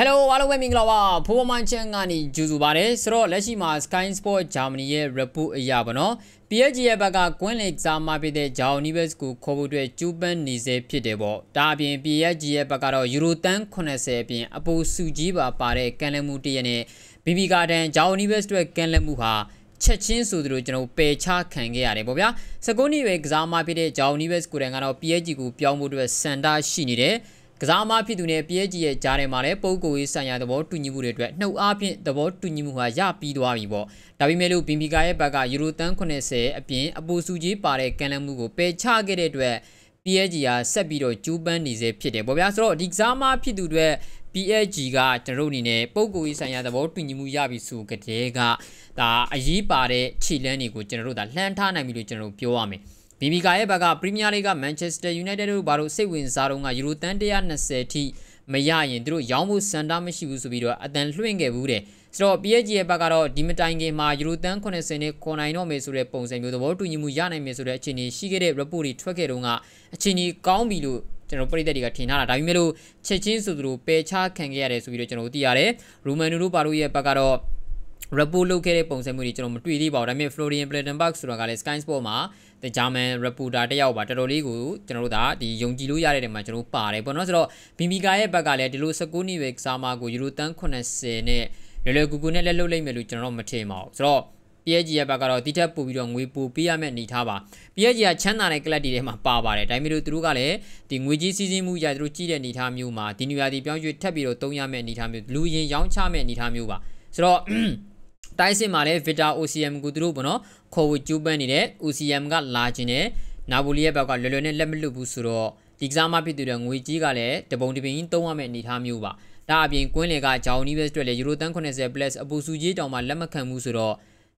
Hello အားလုံးပဲမင်္ဂလာပါဖိုးမန်ချန်ကနေကြိုဆိုပါရစေဆိုတော့လက်ရှိမှာ Sky Sport Germany ရဲ့ report အရာပေါ့နော် PSG ရဲ့ဘက်ကကွင်းလင်ကစားမဖြစ်တဲ့ Jao Neves ကိုခေါ်ဖို့အတွက်ကျူးပန်းနေစေဖြစ်တယ်ပေါ့ဒါအပြင် PSG ရဲ့ဘက်ကတော့ Euro တန်း80အပြင်အပိုစုကြီးပါပါတဲ့ကန်လမှုတရနဲ့ BB Garden Jao Neves အတွက်ကန်လမှုဟာချက်ချင်းဆိုသလိုကျွန်တော်ပယ်ချခံခဲ့ရတယ်ပေါ့ဗျာစကုန်းနီပဲကစားမဖြစ်တဲ့ Jao Neves ကိုယ်တိုင်ကတော့ PSG ကိုပြောင်းဖို့အတွက်စန္ဒရှိနေတယ် ကစားမဖြစ်သူနဲ့ PSG ရဲ့ကြားထဲမှာလည်းပုံကိုရေးဆိုင်ရာသဘောတူညီမှုတွေအတွက်နှုတ်အားဖြင့်သဘောတူညီမှုဟာရပြီးသွားပြီပေါ့ဒါပေမဲ့လို့ဘင်ဘီကာရဲ့ဘက်ကယူရိုတန်း80အပြင်အပူစုကြီးပါတဲ့ကန်လမှုကိုပယ်ချခဲ့တဲ့အတွက် PSG ကဆက်ပြီးတော့ကျူးပန်းနေစေဖြစ်တယ်ပေါ့ဗျာဆိုတော့ဒီကစားမဖြစ်သူတွေ PSG ကကျွန်တော်အနေနဲ့ပုံကိုရေးဆိုင်ရာသဘောတူညီမှုရပြီဆိုကြတဲ့ကဒါအရေးပါတဲ့ခြေလမ်းတွေကိုကျွန်တော်တို့ဒါလှမ်းထားနိုင်ပြီလို့ကျွန်တော်တို့ပြောရမယ် ဘီဘီကာရဲ့ဘက်ကပရီးမီးယားလိဂ်ကမန်ချက်စတာယူနိုက်တက်တို့ဘာလို့စိတ်ဝင်စားတော့ကယူရိုတန်120ထိမရရင်သူတို့ရောင်းဖို့စံတာမရှိဘူးဆိုပြီးတော့အတန်လွှင့်ခဲ့ဘူးတဲ့ဆိုတော့ PSG ရဲ့ဘက်ကတော့ဒီမတိုင်ခင်မှာယူရိုတန်80နဲ့ခွန်နိုင်တော့မယ်ဆိုတဲ့ပုံစံမျိုးသဘောတူညီမှုရနိုင်မယ်ဆိုတဲ့အခြေအနေရှိခဲ့တဲ့ report တွေထွက်ခဲ့တုန်းကအခြေအနေကောင်းပြီလို့ကျွန်တော်ပြည်သက်တွေကထင်ထားတာဒါပေမဲ့လို့ချက်ချင်းဆိုသူတို့ပယ်ချခံခဲ့ရတယ်ဆိုပြီးတော့ကျွန်တော်သိရတယ်ရူမန်နိုတို့ပါတို့ရဲ့ဘက်ကတော့ report လုပ်ခဲ့တဲ့ပုံစံမျိုးတွေကျွန်တော်မတွေ့သေးပါဘူးဒါပေမဲ့ Florian Plettenberg ဆိုတာကလည်း Sky Sport မှာ the German reporter တယောက်ပါတော်တော်လေးကိုကျွန်တော်တို့ဒါဒီယုံကြည်လို့ရတဲ့နေရာမှာကျွန်တော်ပါတယ်ပေါ့နော်ဆိုတော့ Bimika ရဲ့ဘက်ကလည်းဒီလို19နှစ်ပဲကစားမကိုယူရိုတန်း80နဲ့လွယ်လွယ်ကူကူနဲ့လက်လွတ်လိုက်မယ်လို့ကျွန်တော်တို့မထင်ပါဘူးဆိုတော့ PSG ရဲ့ဘက်ကတော့တိထက်ပို့ပြီးတော့ငွေပိုပေးရမယ့်အနေထားပါ PSG ကချမ်းသာတဲ့ကလပ်တွေထဲမှာပါပါတယ်ဒါပေမဲ့လို့သူတို့ကလည်းဒီငွေကြီးစီးစီးမှုရသူတို့ကြည့်တဲ့အနေထားမျိုးမှာဒီနူယာဒီပြောင်းရွှေ့ထပ်ပြီးတော့သုံးရမယ့်အနေထားမျိုးလူရင်ရောင်းချမယ့်အနေထားမျိုးပါဆိုတော့ တိုင်းစစ်မှာလည်း Vita OCM ကိုသူတို့ပေါ့နော်ခေါ်ဝကျူးပန်းနေတဲ့ OCM ကလာခြင်းနဲ့နာပိုလီရဲ့ဘက်ကလွယ်လွယ်နဲ့လက်မလွတ်ဘူးဆိုတော့ဒီကစားမဖြစ်တဲ့ငွေကြီးကလည်းတပုံတပင်ကြီးသုံးရမယ့်အနေအထားမျိုးပါဒါအပြင်ကွင်းလေကဂျောင်နီးဘက်အတွက်လည်းယူရိုတန်80 plus အပူစုကြီးတောင်မှလက်မခံဘူးဆိုတော့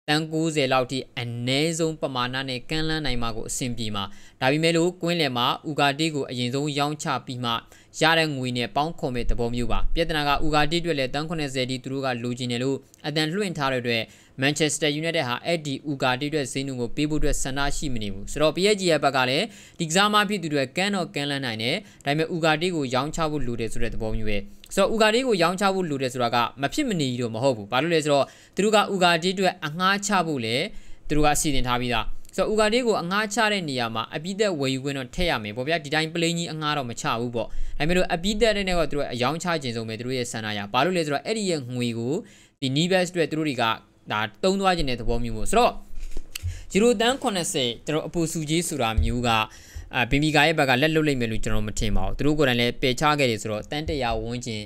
တန်း90လောက်ထိအနည်းဆုံးပမာဏနဲ့ကမ်းလှမ်းနိုင်မှာကိုအဆင်ပြေမှာဒါပေမဲ့လို့ကွင်းလယ်မှာဥကာတီကိုအရင်ဆုံးရောင်းချပြီးမှရတဲ့ငွေနဲ့ပေါင်းခုံမဲ့သဘောမျိုးပါပြဿနာကဥကာတီအတွက်လည်းတန်း80တီသူတို့ကလိုချင်တယ်လို့အတန်လွှင့်ထားတဲ့အတွက်မန်ချက်စတာယူနိုက်တက်ဟာအဲ့ဒီဥကာတီအတွက်ဈေးနှုန်းကိုပေးဖို့အတွက်ဆန္ဒရှိမနေဘူးဆိုတော့ PSG ရဲ့ဘက်ကလည်းဒီကစားမဖြစ်သူတွေကန်းတော့ကန်းလန်းနိုင်တယ်ဒါပေမဲ့ဥကာတီကိုရောင်းချဖို့လိုတယ်ဆိုတဲ့သဘောမျိုးပဲဆိုတော့ဥကာတီကိုရောင်းချဖို့လိုတယ်ဆိုတာကမဖြစ်မနေတော့မဟုတ်ဘူးဘာလို့လဲဆိုတော့သူတို့ကဥကာတီအတွက်အငှားချဖို့လေသူတို့ကစီစဉ်ထားပြီးသား ဆိုတော့ဥကာတီကိုအငှားချတဲ့နေရာမှာအပိသက်ဝယ်ယူခွင့်တော့ထည့်ရမယ်ပေါ့ဗျာဒီတိုင်းပလိန်ကြီးအငှားတော့မချဘူးပေါ့ဒါပေမဲ့လို့အပိသက်တဲ့နဲ့ကသူတို့အယောင်းချခြင်းဆုံးပဲသူတို့ရဲ့ဆန္ဒရဘာလို့လဲဆိုတော့အဲ့ဒီရဲ့ငွေကိုဒီ Nibes အတွက်သူတို့တွေကဒါတုံးသွားခြင်းတဲ့သဘောမျိုးပေါ့ဆိုတော့ဂျီရိုတန်း80ကျွန်တော်အပူစုကြီးဆိုတာမျိုးကအာဘီမီကာရဲ့ဘက်ကလက်လွတ်လိုက်မယ်လို့ကျွန်တော်မထင်ပါဘူးသူတို့ကိုယ်တိုင်လည်းပယ်ချခဲ့တယ်ဆိုတော့တန်းတရာဝန်းကျင်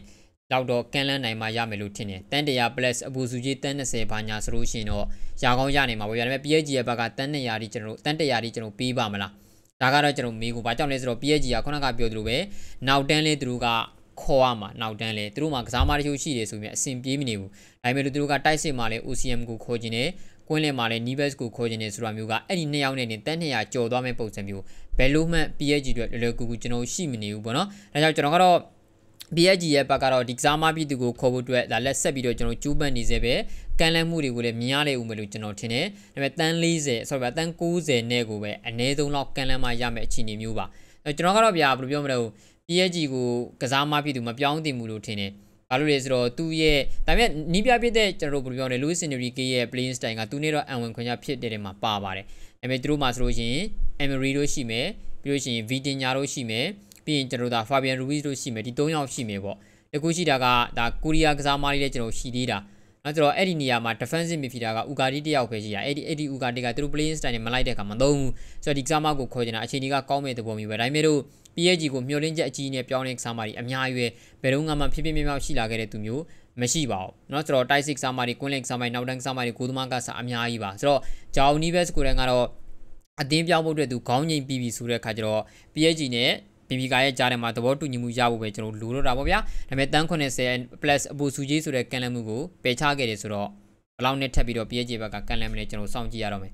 လောက်တော့ကန်လန်းနိုင်မှရမယ်လို့ထင်တယ်တန်းတရာ plus အပူစုကြီးတန်း20ဘာညာဆိုလို့ရှိရင်တော့ရာကောင်းရနိုင်မှာပေါ့ဗျာဒါပေမဲ့ PSG ရဲ့ဘက်ကတန်း200ဒီကျွန်တော်တန်း100ဒီကျွန်တော်ပေးပါမလားဒါကတော့ကျွန်တော်မေးကိုဘာကြောင့်လဲဆိုတော့ PSG ကခုနကပြောသလိုပဲနောက်တန်းလေးသူတို့ကခေါ်ရမှာနောက်တန်းလဲသူတို့မှာကစားမတချို့ရှိတယ်ဆိုပြီးအဆင်ပြေးမနေဘူးဒါပေမဲ့သူတို့ကတိုက်စစ်မှာလဲ OCM ကိုခေါ်ခြင်းနဲ့ကွင်းလယ်မှာလဲ Nibes ကိုခေါ်ခြင်းနဲ့ဆိုတာမျိုးကအဲ့ဒီနှစ်ယောက်နဲ့နေတန်း200ကျော်သွားမဲ့ပုံစံမျိုးဘယ်လိုမှ PSG အတွက်လွယ်လွယ်ကူကူကျွန်တော်ရှိမနေဘူးပေါ့နော်ဒါကြောင့်ကျွန်တော်ကတော့ PSG ရဲ့ဘက်ကတော့ဒီကစားမပြည်သူကိုခေါ်ဖို့အတွက်ဒါလက်ဆက်ပြီးတော့ကျွန်တော်ကျူးပန်းနေစေပဲကန်လန်းမှုတွေကိုလည်းမြင်ရလိမ့်ဦးမယ်လို့ကျွန်တော်ထင်တယ်ဒါပေမဲ့တန်း40 sorry တန်း90နဲ့ကိုပဲအနည်းဆုံးလောက်ကန်လန်းမှရမယ့်အခြေအနေမျိုးပါကျွန်တော်ကတော့ဗျာဘယ်လိုပြောမလဲ PSG ကိုကစားမပြည်သူမပြောင်းတင်ဘူးလို့ထင်တယ်ဘာလို့လဲဆိုတော့သူ့ရဲ့ဒါပေမဲ့နီးပြဖြစ်တဲ့ကျွန်တော်တို့ဘယ်လိုပြောလဲ Luis Enrique ရဲ့ playing style ကသူနဲ့တော့အံဝင်ခွင့်ရဖြစ်တဲ့နေမှာပါပါတယ်ဒါပေမဲ့သူတို့မှာဆိုလို့ရှိရင် Emery တို့ရှိမယ်ပြီးလို့ရှိရင် Vitinha တို့ရှိမယ် ပြီးရင်ကျွန်တော်တို့ဒါ Fabian Ruiz တို့ရှိမယ်ဒီ၃ယောက်ရှိမယ်ပေါ့တကူရှိတာကဒါကိုရီးယားကစားမလေးလည်းကျွန်တော်ရှိသေးတာအဲ့တော့အဲ့ဒီနေရာမှာ defensive midfielder ကဥကာတီတယောက်ပဲရှိရအဲ့ဒီအဲ့ဒီဥကာတီကသူတို့ playing style နဲ့မလိုက်တဲ့အခါမသုံးဘူးဆိုတော့ဒီကစားမကိုခေါ်ချင်တာအခြေအနေကကောင်းမဲ့သဘောမျိုးပဲဒါပေမဲ့လို့ PSG ကိုမျှော်လင့်ချက်အကြီးနဲ့ပြောင်းလဲကစားမတွေအများကြီးပဲဘယ်တော့မှဖြစ်ဖြစ်မြောက်မြောက်ရှိလာခဲ့တဲ့သူမျိုးမရှိပါဘူးเนาะဆိုတော့တိုက်စစ်စားမတွေကွင်းလင့်စားမတွေနောက်တန်းစားမတွေကိုသမားကစားအများကြီးပါဆိုတော့ဂျာအိုနီဘက်စ်ကိုလည်းကတော့အတင်းပြောင်းဖို့အတွက်သူခေါင်းငိမ့်ပြီးပြီဆိုတဲ့အခါကျတော့ PSG နဲ့ ဘီဘီကာရဲ့ကြားထဲမှာသဘောတူညီမှုရဖို့ပဲကျွန်တော်လူတော့တာပေါ့ဗျာဒါပေမဲ့တန်း80 plus အပူစုကြီးဆိုတဲ့ကန်လန့်မှုကိုပယ်ချခဲ့တယ်ဆိုတော့ဘလောက်နဲ့ထပ်ပြီးတော့ PSG ဘက်ကကန်လန့်မလဲကျွန်တော်စောင့်ကြည့်ရတော့မယ်